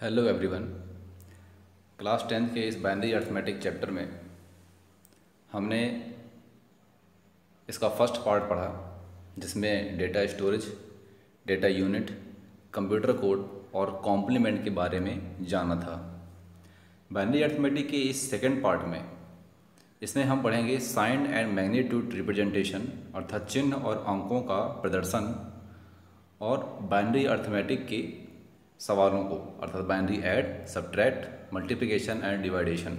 Hello everyone class tenth के इस binary arithmetic chapter में हमने इसका फ़र्स्ट पार्ट पढ़ा, जिसमें data storage data unit computer code और कॉम्प्लीमेंट के बारे में जाना था। बाइनरी अर्थमेटिक के इस सेकंड पार्ट में इसमें हम पढ़ेंगे साइन एंड मैग्नीट्यूड रिप्रेजेंटेशन अर्थात चिन्ह और अंकों का प्रदर्शन और बाइनरी अर्थमेटिक के सवालों को, अर्थात binary add subtract multiplication and division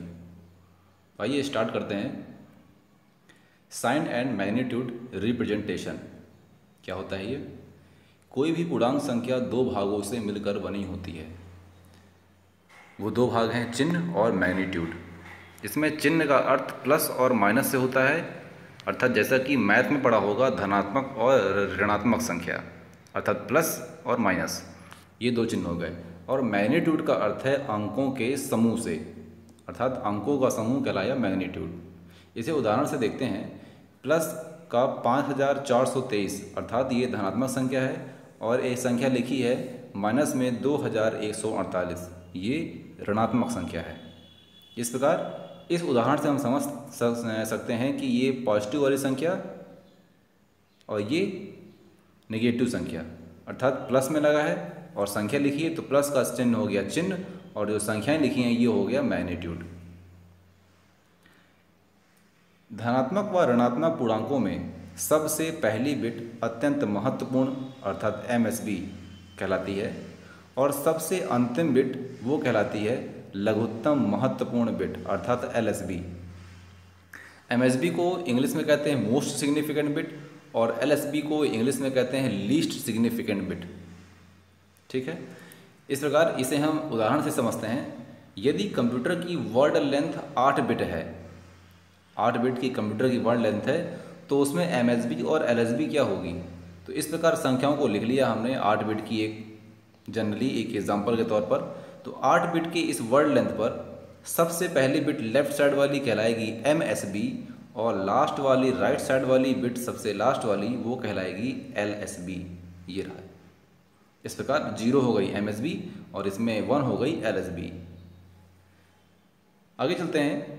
आइए स्टार्ट करते हैं। साइन एंड मैग्नीट्यूड रिप्रेजेंटेशन क्या होता है ये? कोई भी पूर्णांक संख्या दो भागों से मिलकर बनी होती है। वो दो भाग हैं चिन्ह और मैग्नीट्यूड इसमें चिन्ह का अर्थ प्लस और माइनस से होता है, अर्थात जैसा कि मैथ में पढ़ा होगा, धनात्मक और ऋणात्मक संख्या, अर्थात प्लस और माइनस ये दो चिन्ह हो गए। और मैग्नीट्यूड का अर्थ है अंकों के समूह से। अर्थात अंकों का समूह कहलाया मैग्नीट्यूड। इसे उदाहरण से देखते हैं। प्लस का पाँच हज़ार चार सौ तेईस, अर्थात ये धनात्मक संख्या है। और एक संख्या लिखी है माइनस में दो हज़ार एक सौ अड़तालीस। ये ऋणात्मक संख्या है। इस प्रकार इस उदाहरण से हम समझ सकते हैं कि ये पॉजिटिव वाली संख्या और ये नेगेटिव संख्या। अर्थात प्लस में लगा है। और संख्या लिखी है तो प्लस का चिन्ह हो गया चिन्ह, और जो संख्याएँ लिखी हैं, ये हो गया मैग्नीट्यूड। धनात्मक व ऋणात्मक पूर्णांकों में सबसे पहली बिट अत्यंत महत्वपूर्ण, अर्थात एमएसबी कहलाती है, और सबसे अंतिम बिट वो कहलाती है, लघुत्तम महत्वपूर्ण बिट, अर्थात एल एस को इंग्लिश में कहते हैं मोस्ट सिग्निफिकेंट बिट और एल एस बी को इंग्लिश में कहते हैं लीस्ट सिग्निफिकेंट बिट ठीक है? इस प्रकार इसे हम उदाहरण से समझते हैं। यदि कंप्यूटर की वर्ड लेंथ आठ बिट है, आठ बिट की कंप्यूटर की वर्ड लेंथ है तो उसमें एमएसबी और एलएसबी क्या होगी? तो इस प्रकार संख्याओं को लिख लिया हमने आठ बिट की एक, जनरली एक एग्ज़ाम्पल के तौर पर। तो आठ बिट की इस वर्ड लेंथ पर सबसे पहली बिट लेफ़्ट साइड वाली कहलाएगी एमएसबी और लास्ट वाली राइट साइड वाली बिट सबसे लास्ट वाली वो कहलाएगी एलएसबी ये रहा इस प्रकार ज़ीरो हो गई एम और इसमें वन हो गई LSB आगे चलते हैं।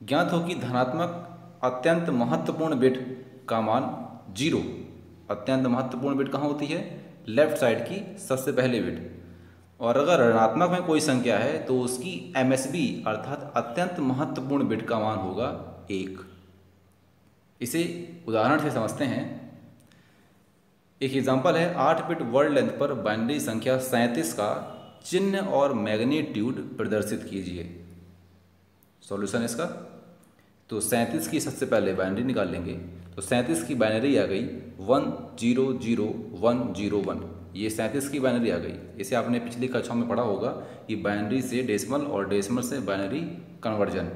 ज्ञात हो कि धनात्मक अत्यंत महत्वपूर्ण बिट का मान ज़ीरो। अत्यंत महत्वपूर्ण बिट कहाँ होती है? लेफ़्ट साइड की सबसे पहले बिट। और अगर ऋणात्मक में कोई संख्या है तो उसकी एमएसबी अर्थात अत्यंत महत्वपूर्ण बिट का मान होगा एक। इसे उदाहरण से समझते हैं। एक एग्जांपल है, आठ बिट वर्ड लेंथ पर बाइनरी संख्या सैंतीस का चिन्ह और मैग्नीट्यूड प्रदर्शित कीजिए। सॉल्यूशन इसका? तो सैंतीस की सबसे पहले बाइनरी निकाल लेंगे। तो सैंतीस की बाइनरी आ गई one zero zero one zero one ये सैंतीस की बाइनरी आ गई। इसे आपने पिछली कक्षाओं में पढ़ा होगा कि बाइनरी से डेसिमल और डेसिमल से बाइनरी कन्वर्जन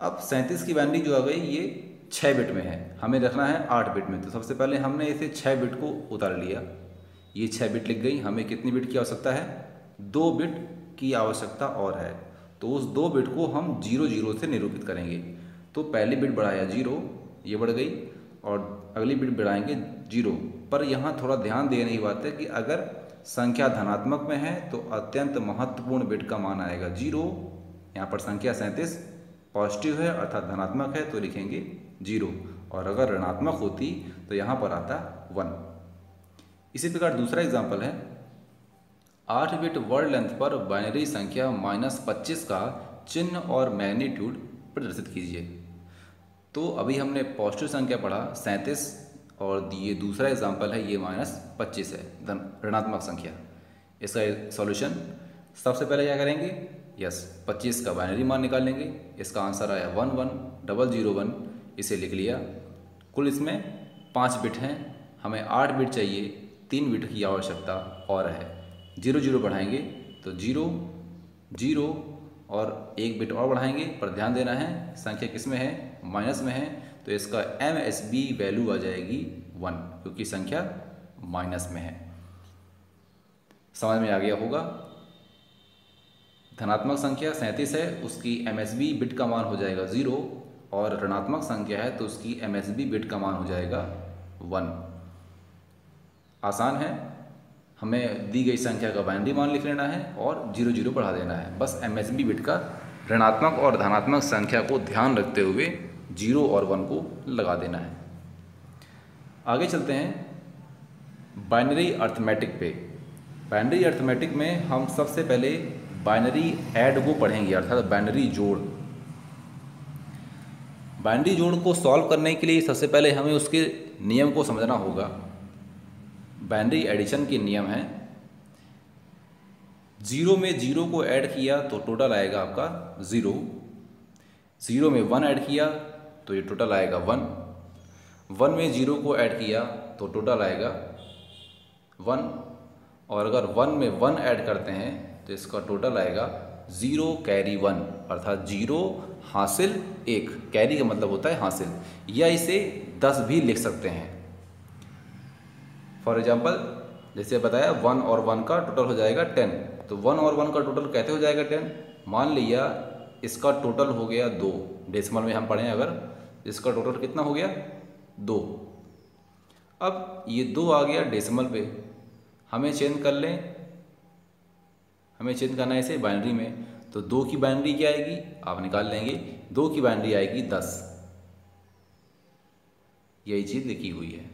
अब सैंतीस की बाइनरी जो आ गई, ये छः बिट में है। हमें रखना है आठ बिट में। तो सबसे पहले हमने इसे छः बिट को उतार लिया। ये छः बिट लिख गई। हमें कितनी बिट की आवश्यकता है? दो बिट की आवश्यकता और है। तो उस दो बिट को हम ज़ीरो ज़ीरो से निरूपित करेंगे। तो पहली बिट बढ़ाया ज़ीरो, ये बढ़ गई और अगली बिट बढ़ाएँगे ज़ीरो। पर यहाँ थोड़ा ध्यान देने की बात है कि अगर संख्या धनात्मक में है तो अत्यंत महत्वपूर्ण बिट का मान आएगा ज़ीरो। यहाँ पर संख्या सैंतीस पॉजिटिव है अर्थात धनात्मक है तो लिखेंगे ज़ीरो। और अगर ऋणात्मक होती तो यहाँ पर आता वन। इसी प्रकार दूसरा एग्ज़ाम्पल है। आठ बिट वर्ड लेंथ पर बाइनरी संख्या माइनस पच्चीस का चिन्ह और मैग्नीट्यूड प्रदर्शित कीजिए। तो अभी हमने पॉजिटिव संख्या पढ़ा, सैंतीस, और ये दूसरा एग्ज़ाम्पल है, ये माइनस पच्चीस है ऋणात्मक संख्या। इसका सॉल्यूशन सबसे पहले क्या करेंगे? यस पच्चीस का बाइनरी मान निकाल लेंगे। इसका आंसर आया one one double zero one इसे लिख लिया। कुल इसमें पाँच बिट हैं। हमें आठ बिट चाहिए, तीन बिट की आवश्यकता और है। ज़ीरो ज़ीरो बढ़ाएँगे तो ज़ीरो ज़ीरो और एक बिट और बढ़ाएँगे, पर ध्यान देना है, संख्या किसमें है? माइनस में है तो इसका एम एस बी वैल्यू आ जाएगी वन, क्योंकि संख्या माइनस में है। समझ में आ गया होगा? धनात्मक संख्या सैंतीस है, उसकी एम एस बी बिट का मान हो जाएगा ज़ीरो और ऋणात्मक संख्या है तो उसकी एम एस बी बिट का मान हो जाएगा वन आसान है। हमें दी गई संख्या का बाइनरी मान लिख लेना है और ज़ीरो ज़ीरो बढ़ा देना है। बस एम एस बी बिट का ऋणात्मक और धनात्मक संख्या को ध्यान रखते हुए ज़ीरो और वन को लगा देना है। आगे चलते हैं बाइनरी अर्थमेटिक पे। बाइनरी अर्थमेटिक में हम सबसे पहले बाइनरी ऐड को पढ़ेंगे, अर्थात बाइनरी जोड़। बाइनरी जोड़ को सॉल्व करने के लिए सबसे पहले हमें उसके नियम को समझना होगा। बाइनरी एडिशन के नियम हैं। ज़ीरो में ज़ीरो को ऐड किया तो टोटल आएगा आपका ज़ीरो। ज़ीरो में वन ऐड किया तो ये टोटल आएगा वन। वन में ज़ीरो को ऐड किया तो टोटल आएगा वन। और अगर वन में वन ऐड करते हैं तो इसका टोटल आएगा ज़ीरो कैरी वन, अर्थात ज़ीरो हासिल, एक, कैरी का मतलब होता है हासिल, या इसे दस भी लिख सकते हैं। फॉर एग्ज़ाम्पल जैसे बताया वन और वन का टोटल हो जाएगा टेन तो वन और वन का टोटल कैसे हो जाएगा टेन मान लिया, इसका टोटल हो गया दो. डेसिमल में हम पढ़ें अगर, इसका टोटल कितना हो गया? दो. अब ये दो आ गया डेसिमल पे. हमें चेंज कर लें। हमें चेंज करना है इसे बाइनरी में. तो दो की बाइनरी क्या आएगी? आप निकाल लेंगे। दो की बाइनरी आएगी दस। यही चीज़ लिखी हुई है।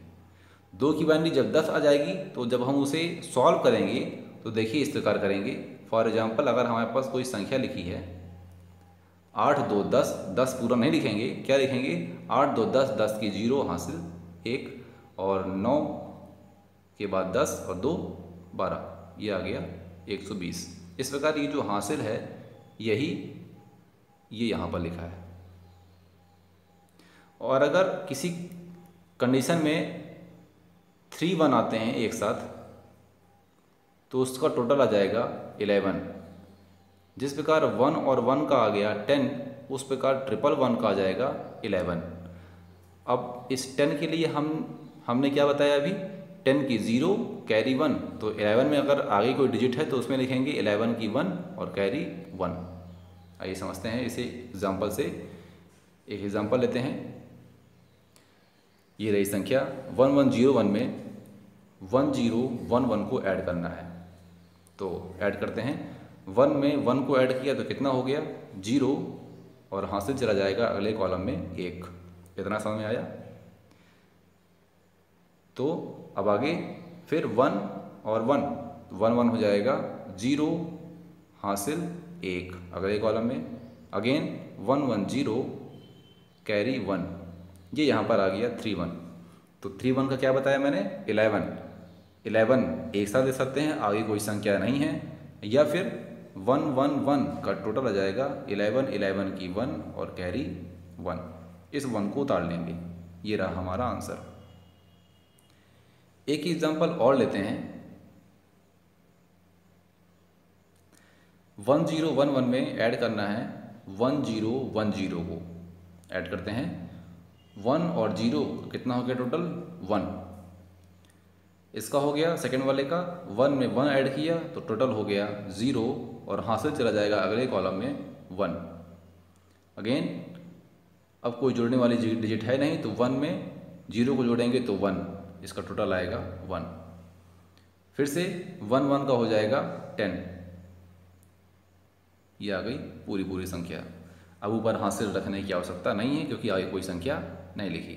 दो की बाइनरी जब दस आ जाएगी तो जब हम उसे सॉल्व करेंगे तो देखिए इस प्रकार करेंगे। फॉर एग्ज़ाम्पल अगर हमारे पास कोई संख्या लिखी है, आठ दो दस दस पूरा नहीं लिखेंगे। क्या लिखेंगे? आठ दो दस दस की ज़ीरो, हासिल। एक और नौ के बाद दस और दो, बारह। ये आ गया 120 इस प्रकार ये जो हासिल है यही ये यहाँ पर लिखा है। और अगर किसी कंडीशन में थ्री वन आते हैं एक साथ तो उसका टोटल आ जाएगा इलेवन जिस प्रकार वन और वन का आ गया टेन उस प्रकार ट्रिपल वन का आ जाएगा इलेवन अब इस टेन के लिए हम, हमने क्या बताया अभी? टेन की ज़ीरो कैरी वन तो एलेवन में अगर आगे कोई डिजिट है तो उसमें लिखेंगे एलेवन की वन और कैरी वन आइए समझते हैं इसे एग्ज़ाम्पल से। एक एग्ज़ाम्पल लेते हैं। ये रही संख्या वन वन ज़ीरो वन में वन ज़ीरो वन वन को ऐड करना है। तो ऐड करते हैं। वन में वन को ऐड किया तो कितना हो गया? ज़ीरो और हासिल चला जाएगा अगले कॉलम में एक। कितना समझ में आया? तो अब आगे फिर वन और वन वन वन हो जाएगा ज़ीरो, हासिल एक। अगले कॉलम में again one one zero carry one. ये यहाँ पर आ गया थ्री वन तो थ्री वन का क्या बताया मैंने? इलेवन इलेवन एक साथ दे सकते हैं, आगे कोई संख्या नहीं है। या फिर वन वन वन का टोटल आ जाएगा इलेवन इलेवन की वन और कैरी वन। इस वन को उतार लेंगे। ये रहा हमारा आंसर एक एग्जांपल और लेते हैं। वन ज़ीरो वन वन में ऐड करना है। वन ज़ीरो वन ज़ीरो को ऐड करते हैं। वन और ज़ीरो कितना हो गया टोटल वन इसका हो गया सेकेंड वाले का। वन में वन ऐड किया तो टोटल हो गया ज़ीरो और हासिल चला जाएगा अगले कॉलम में वन अगेन अब कोई जोड़ने वाली डिजिट है नहीं तो वन में ज़ीरो को जोड़ेंगे तो वन इसका टोटल आएगा वन फिर से वन वन का हो जाएगा टेन ये आ गई पूरी पूरी संख्या. अब ऊपर हासिल रखने की आवश्यकता नहीं है, क्योंकि आगे कोई संख्या नहीं लिखी.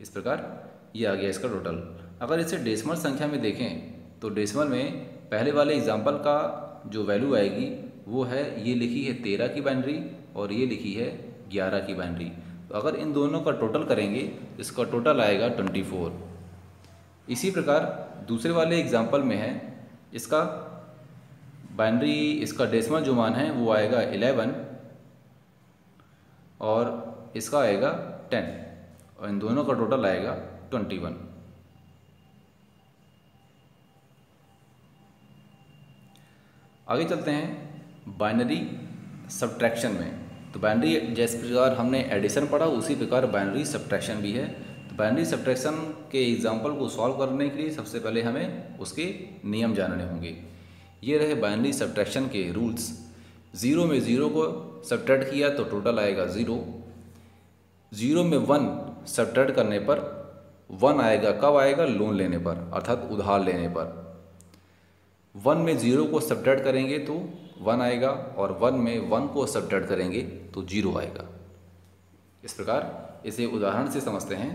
इस प्रकार ये आ गया इसका टोटल अगर इसे डेसिमल संख्या में देखें तो डेसिमल में पहले वाले एग्ज़ाम्पल का जो वैल्यू आएगी, वो है, ये लिखी है तेरह की बाइनरी और ये लिखी है ग्यारह की बाइनरी तो अगर इन दोनों का टोटल करेंगे, इसका टोटल आएगा ट्वेंटी फोर इसी प्रकार दूसरे वाले एग्ज़ाम्पल में है, इसका बाइनरी इसका डेसिमल जो मान है, वो आएगा इलेवन और इसका आएगा टेन और इन दोनों का टोटल आएगा ट्वेंटी वन आगे चलते हैं बाइनरी सब्ट्रैक्शन में। तो बाइनरी जैसे प्रकार हमने एडिशन पढ़ा, उसी प्रकार बाइनरी सब्ट्रैक्शन भी है। बाइनरी सब्ट्रैक्शन के एग्ज़ाम्पल को सॉल्व करने के लिए सबसे पहले हमें उसके नियम जानने होंगे। ये रहे बाइनरी सब्ट्रैक्शन के रूल्स ज़ीरो में ज़ीरो को सब्ट्रैक्ट किया तो टोटल आएगा ज़ीरो ज़ीरो में वन सब्ट्रैक्ट करने पर वन आएगा, कब आएगा? लोन लेने पर, अर्थात उधार लेने पर। वन में ज़ीरो को सब्ट्रैक्ट करेंगे तो वन आएगा और वन में वन को सब्ट्रैक्ट करेंगे तो ज़ीरो आएगा। इस प्रकार इसे उदाहरण से समझते हैं।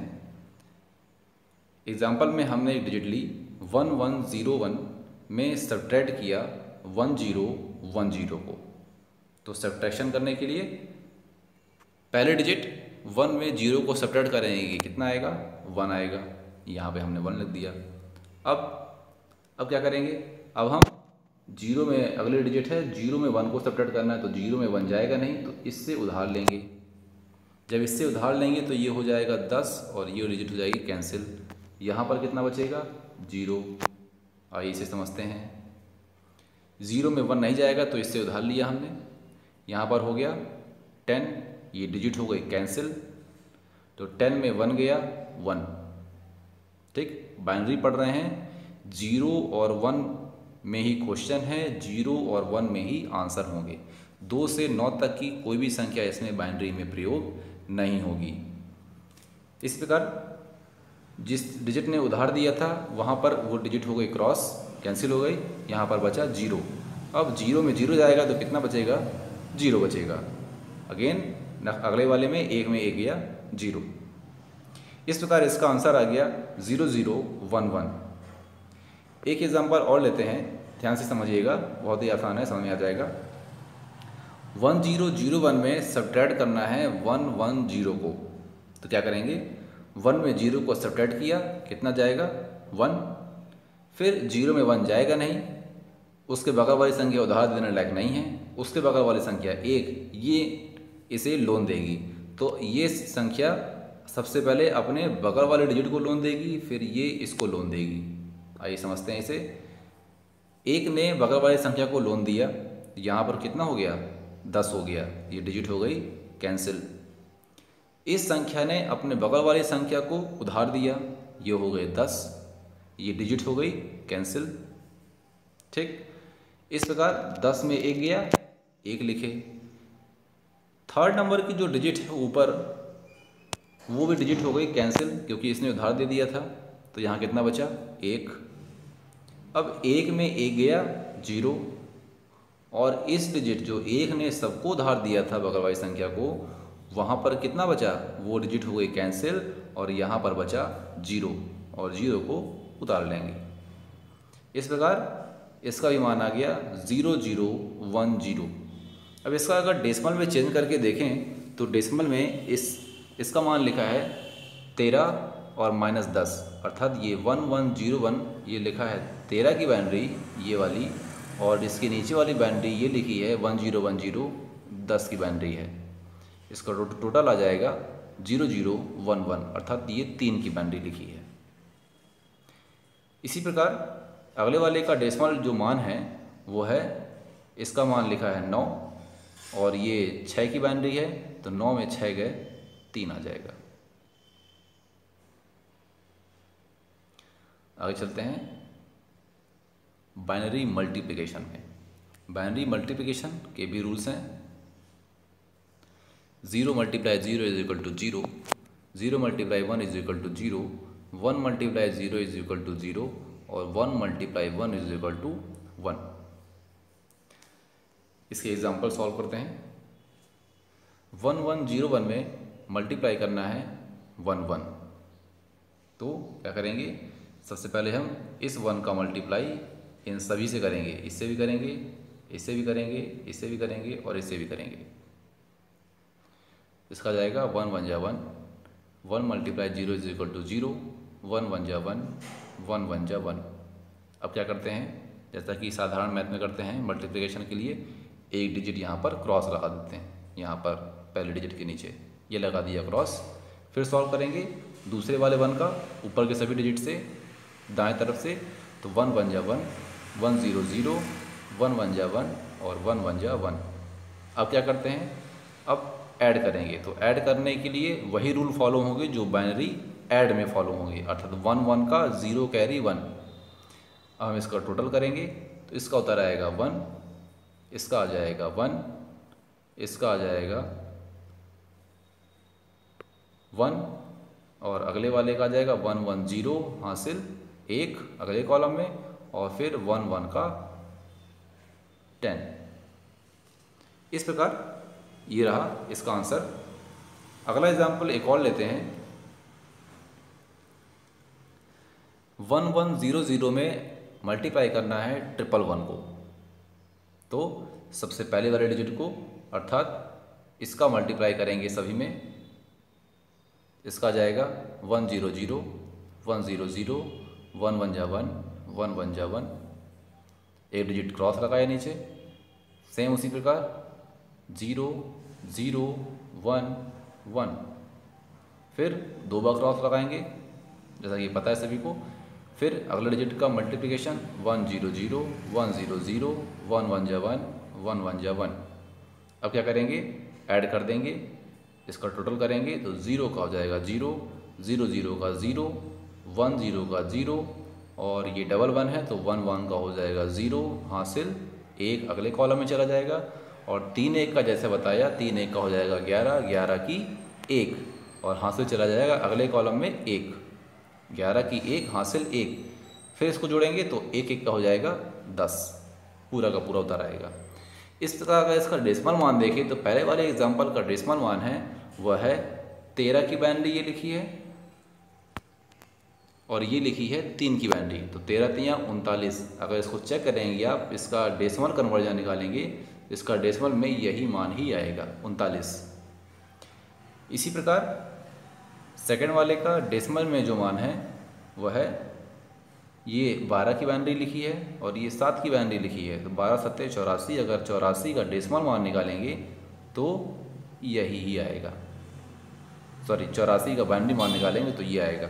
एग्ज़ाम्पल में हमने एक डिजिट ली वन वन ज़ीरो वन में सब्ट्रैक्ट किया वन ज़ीरो वन ज़ीरो को। तो सब्ट्रैक्शन करने के लिए पहले डिजिट वन में ज़ीरो को सब्ट्रैक्ट करेंगे कितना आएगा? वन आएगा। यहाँ पे हमने वन लिख दिया। अब अब क्या करेंगे? अब हम ज़ीरो में, अगले डिजिट है ज़ीरो में वन को सब्ट्रैक्ट करना है तो ज़ीरो में वन जाएगा नहीं तो इससे उधार लेंगे। जब इससे उधार लेंगे तो ये हो जाएगा दस और ये डिजिट हो जाएगी कैंसिल यहाँ पर कितना बचेगा? ज़ीरो। आइए इसे समझते हैं। ज़ीरो में वन नहीं जाएगा तो इससे उधार लिया हमने। यहाँ पर हो गया टेन। ये डिजिट हो गई, कैंसिल। तो टेन में वन गया वन। ठीक? बाइनरी पढ़ रहे हैं। ज़ीरो और वन में ही क्वेश्चन है। ज़ीरो और वन में ही आंसर होंगे। दो से नौ तक की कोई भी संख्या इसमें बाइनरी में प्रयोग नहीं होगी। इस प्रकार जिस डिजिट ने उधार दिया था, वहाँ पर वो डिजिट हो गई क्रॉस कैंसिल हो गई, यहाँ पर बचा ज़ीरो अब ज़ीरो में ज़ीरो जाएगा तो कितना बचेगा? ज़ीरो बचेगा. अगेन अगले वाले में एक में एक गया ज़ीरो इस प्रकार इसका आंसर आ गया ज़ीरो ज़ीरो वन वन एक एग्जांपल और लेते हैं. ध्यान से समझिएगा. बहुत ही आसान है, समझ में आ जाएगा. वन ज़ीरो ज़ीरो वन में सब्ट्रैक्ट करना है वन वन ज़ीरो को. तो क्या करेंगे? वन में ज़ीरो को सब्ट्रैक्ट किया, कितना जाएगा? वन। फिर ज़ीरो में वन जाएगा नहीं। उसके बगल वाली संख्या उधार देने लायक नहीं है। उसके बगल वाली संख्या एक। ये इसे लोन देगी। तो ये संख्या सबसे पहले अपने बगल वाले डिजिट को लोन देगी, फिर ये इसको लोन देगी। आइए समझते हैं इसे। एक ने बगल वाली संख्या को लोन दिया। यहाँ पर कितना हो गया? दस हो गया। ये डिजिट हो गई। कैंसिल इस संख्या ने अपने बगल वाली संख्या को उधार दिया। ये हो गए दस। ये डिजिट हो गई कैंसिल ठीक? इस प्रकार दस में एक गया, एक लिखे। थर्ड नंबर की जो डिजिट है ऊपर, वो भी डिजिट हो गई कैंसिल क्योंकि इसने उधार दे दिया था। तो यहाँ कितना बचा? एक। अब एक में एक गया, ज़ीरो। और इस डिजिट जो एक ने सबको उधार दिया था बगल वाली संख्या को वहाँ पर कितना बचा? वो डिजिट हो गई कैंसिल और यहाँ पर बचा ज़ीरो और ज़ीरो को उतार लेंगे। इस प्रकार इसका भी मान आ गया ज़ीरो ज़ीरो वन ज़ीरो अब इसका अगर डेसिमल में चेंज करके देखें तो डेसिमल में इस, इसका मान लिखा है तेरह और माइनस दस। अर्थात ये वन वन ज़ीरो वन ये लिखा है तेरह की बाइनरी ये वाली, और इसके नीचे वाली बाइनरी ये लिखी है वन ज़ीरो वन ज़ीरो दस की बाइनरी है। इसका टोटल आ जाएगा ज़ीरो ज़ीरो वन वन, अर्थात ये तीन की बाइनरी लिखी है। इसी प्रकार अगले वाले का डेसिमल जो मान है, वो है, इसका मान लिखा है नौ, और ये छः की बाइनरी है तो नौ में छः गए, तीन आ जाएगा। आगे चलते हैं। बाइनरी मल्टीप्लिकेशन में। बाइनरी मल्टीप्लिकेशन के भी रूल्स हैं। Zero multiply zero is equal to zero zero multiply one is equal to zero, one multiply zero is equal to zero, और one multiply one is equal to one. इसके example solve करते हैं। One one zero one में multiply करना है one one. तो क्या करेंगे? सबसे पहले हम इस वन का मल्टीप्लाई इन सभी से करेंगे। इससे भी करेंगे, इससे भी करेंगे, इससे भी करेंगे और इससे भी करेंगे। इसका जाएगा वन वन जा one one multiply zero is equal to zero one one जा वन वन वन जा वन। अब क्या करते हैं? जैसा कि साधारण मैथ में करते हैं मल्टीप्लिकेशन के लिए एक डिजिट यहाँ पर क्रॉस लगा देते हैं, यहाँ पर पहले डिजिट के नीचे। ये लगा दिया क्रॉस फिर सॉल्व करेंगे दूसरे वाले वन का, ऊपर के सभी डिजिट से, दाएँ तरफ़ से तो वन वन जा one one zero zero one one जा वन और वन वन जा वन। अब क्या करते हैं? अब ऐड करेंगे। तो ऐड करने के लिए वही रूल फॉलो होंगे जो बाइनरी ऐड में फॉलो होंगे। अर्थात वन वन का ज़ीरो कैरी वन हम इसका टोटल करेंगे। तो इसका उतर आएगा वन इसका आ जाएगा वन इसका आ जाएगा वन और अगले वाले का आ जाएगा वन वन ज़ीरो हासिल एक अगले कॉलम में, और फिर वन वन का टेन इस प्रकार ये रहा इसका आंसर। अगला एग्ज़ाम्पल एक और लेते हैं। वन वन ज़ीरो ज़ीरो में मल्टीप्लाई करना है ट्रिपल वन को। तो सबसे पहले वाले डिजिट को, अर्थात इसका मल्टीप्लाई करेंगे सभी में। इसका जाएगा one zero zero, one zero zero, one one जा वन वन वन जा वन। एक डिजिट क्रॉस लगाया नीचे। सेम उसी प्रकार। Zero zero, one one. फिर दो बार क्रॉस लगाएँगे, जैसा कि पता है सभी को। फिर अगले डिजिट का multiplication one zero zero one zero zero one one जा वन वन वन जा वन अब क्या करेंगे? ऐड कर देंगे। इसका टोटल करेंगे तो ज़ीरो का हो जाएगा ज़ीरो ज़ीरो ज़ीरो का ज़ीरो वन ज़ीरो का ज़ीरो और ये डबल वन है तो वन वन का हो जाएगा ज़ीरो हासिल। एक अगले कॉलम में चला जाएगा। और तीन एक का जैसे बताया, तीन एक का हो जाएगा ग्यारह ग्यारह की एक, और हासिल चला जाएगा अगले कॉलम में एक। ग्यारह की एक, हासिल एक। फिर इसको जोड़ेंगे तो एक एक का हो जाएगा दस। पूरा का पूरा उतर आएगा। इस प्रकार अगर इसका डेसिमल मान देखें तो पहले वाले एग्ज़ाम्पल का डेसिमल मान है, वह है तेरह की बाइनरी ये लिखी है, और ये लिखी है तीन की बाइनरी तो तेरह तियाँ उनतालीस। अगर इसको चेक करेंगे आप, इसका डेसिमल कन्वर्जन निकालेंगे इसका डेसिमल में यही मान ही आएगा, उनतालीस। इसी प्रकार सेकेंड वाले का डेसिमल में जो मान है, वह है, ये बारह की बाइनरी लिखी है और ये सात की बाइनरी लिखी है। तो बारह सत्तर चौरासी, अगर चौरासी का डेसिमल मान निकालेंगे तो यही ही आएगा। सॉरी चौरासी का बाइनरी मान निकालेंगे तो ये आएगा।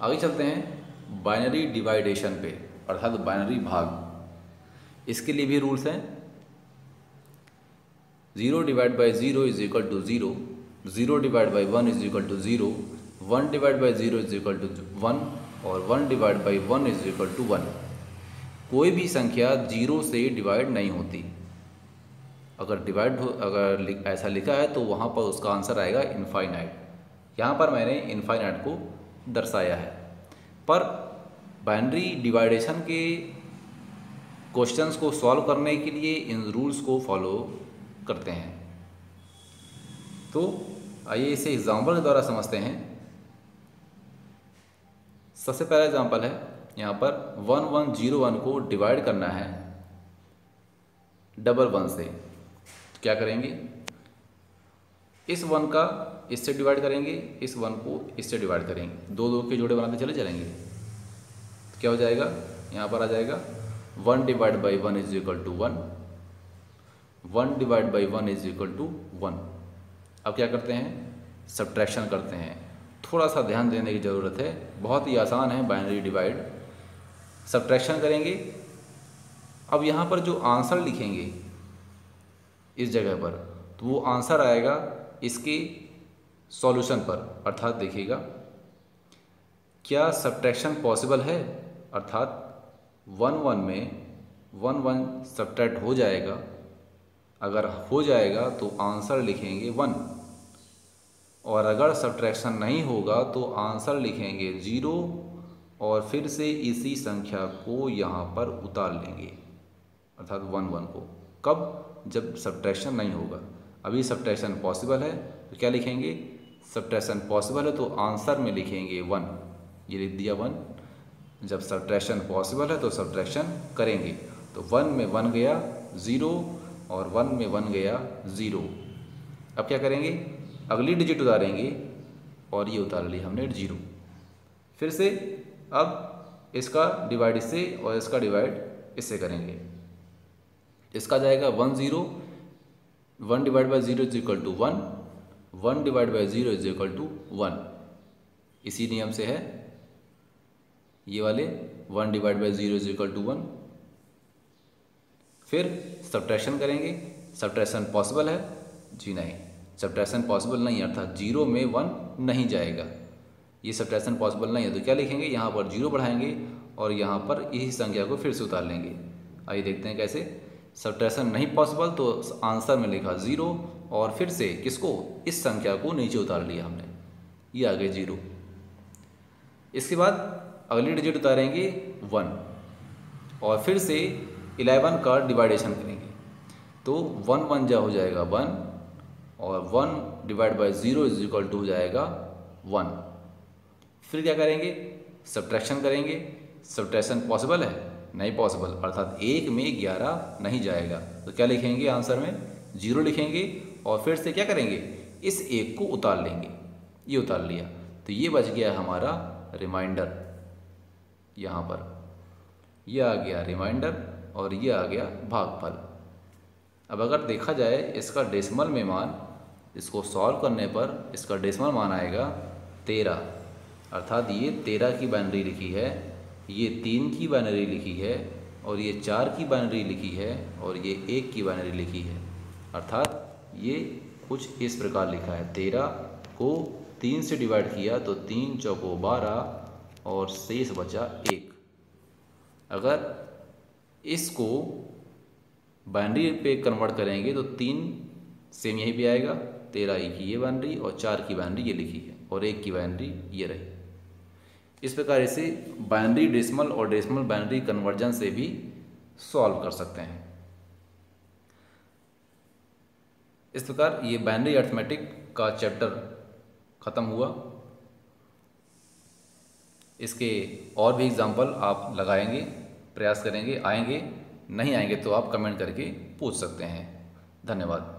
आगे चलते हैं बाइनरी डिवाइडेशन पे, अर्थात बाइनरी भाग। इसके लिए भी रूल्स हैं। Zero divide by zero is equal to zero zero divide by one is equal to zero one divide by zero is equal to one और one divide by one is equal to one कोई भी संख्या zero से divide नहीं होती। अगर divide हो, अगर ऐसा लिखा है तो वहाँ पर उसका आंसर आएगा इनफाइनाइट यहाँ पर मैंने इनफाइनाइट को दर्शाया है। पर बाइनरी डिवाइडेशन के क्वेश्चंस को सॉल्व करने के लिए इन रूल्स को फॉलो करते हैं। तो आइए इसे एग्ज़ाम्पल के द्वारा समझते हैं। सबसे पहला एग्ज़ाम्पल है, यहाँ पर वन वन ज़ीरो वन को डिवाइड करना है। डबल वन से। क्या करेंगे? इस वन का इससे डिवाइड करेंगे, इस वन को इससे डिवाइड करेंगे। दो दो के जोड़े बनाते चले चलेंगे तो क्या हो जाएगा? यहाँ पर आ जाएगा one divide by one is equal to one one divide by one is equal to one. अब क्या करते हैं? सब्ट्रैक्शन करते हैं। थोड़ा सा ध्यान देने की ज़रूरत है। बहुत ही आसान है बाइनरी डिवाइड। सब्ट्रैक्शन करेंगे। अब यहाँ पर जो आंसर लिखेंगे इस जगह पर तो वो आंसर आएगा इसके सॉल्यूशन पर। अर्थात देखिएगा, क्या सब्ट्रैक्शन पॉसिबल है? अर्थात वन वन में वन वन सब्ट्रैक्ट हो जाएगा। अगर हो जाएगा तो आंसर लिखेंगे वन। और अगर सब्ट्रैक्शन नहीं होगा तो आंसर लिखेंगे ज़ीरो। और फिर से इसी संख्या को यहाँ पर उतार लेंगे, अर्थात वन वन को। कब? जब सब्ट्रैक्शन नहीं होगा। अभी सब्ट्रैक्शन पॉसिबल है तो क्या लिखेंगे? सब्ट्रैक्शन पॉसिबल है तो आंसर में लिखेंगे वन। ये लिख दिया वन। जब सब्ट्रैक्शन पॉसिबल है तो सब्ट्रैक्शन करेंगे। तो वन में वन गया ज़ीरो और वन में वन गया ज़ीरो अब क्या करेंगे? अगली डिजिट उतारेंगे और ये उतार ली हमने ज़ीरो फिर से अब इसका डिवाइड इससे और इसका डिवाइड इससे करेंगे। इसका जाएगा one zero one divide by zero is equal to one one divide by zero is equal to one इसी नियम से है। ये वाले one divide by zero is equal to one. फिर सब्ट्रैक्शन करेंगे। सब्ट्रैक्शन पॉसिबल है? जी नहीं। सब्ट्रैक्शन पॉसिबल नहीं, अर्थात ज़ीरो में वन नहीं जाएगा। ये सब्ट्रैक्शन पॉसिबल नहीं है तो क्या लिखेंगे? यहाँ पर ज़ीरो बढ़ाएँगे और यहाँ पर यही संख्या को फिर से उतार लेंगे। आइए देखते हैं कैसे। सब्ट्रैक्शन नहीं पॉसिबल तो आंसर में लिखा ज़ीरो और फिर से किसको? इस संख्या को नीचे उतार लिया हमने। ये आ गए ज़ीरो। इसके बाद अगली डिजिट उतारेंगे वन और फिर से इलेवन का डिवाइडेशन करेंगे। तो वन वन जा हो जाएगा वन और one divide by zero is equal to हो जाएगा वन फिर क्या करेंगे? सब्ट्रैक्शन करेंगे। सब्ट्रैक्शन पॉसिबल है? नहीं पॉसिबल अर्थात एक में ग्यारह नहीं जाएगा। तो क्या लिखेंगे आंसर में? ज़ीरो लिखेंगे और फिर से क्या करेंगे? इस एक को उतार लेंगे। ये उतार लिया। तो ये बच गया हमारा रिमाइंडर यहाँ पर। ये आ गया रिमाइंडर और ये आ गया भागफल। अब अगर देखा जाए इसका डेसिमल में मान इसको सॉल्व करने पर इसका डेसिमल मान आएगा तेरह। अर्थात ये तेरह की बाइनरी लिखी है, ये तीन की बाइनरी लिखी है, और ये चार की बाइनरी लिखी है, और ये एक की बाइनरी लिखी है। अर्थात ये कुछ इस प्रकार लिखा है। तेरह को तीन से डिवाइड किया तो तीन चौको बारह और शेष बचा एक। अगर इसको बाइनरी पे कन्वर्ट करेंगे तो तीन सेम यहीं पे आएगा। तेरह एक की ये बाइनरी और चार की बाइनरी ये लिखी है, और एक की बाइनरी ये रही। इस प्रकार इसे बाइनरी डेसिमल और डेसिमल बाइनरी कन्वर्जन से भी सॉल्व कर सकते हैं। इस प्रकार ये बाइनरी अर्थमेटिक का चैप्टर ख़त्म हुआ। इसके और भी एग्ज़ाम्पल आप लगाएँगे, प्रयास करेंगे, आएँगे, नहीं आएँगे तो आप कमेंट करके पूछ सकते हैं। धन्यवाद।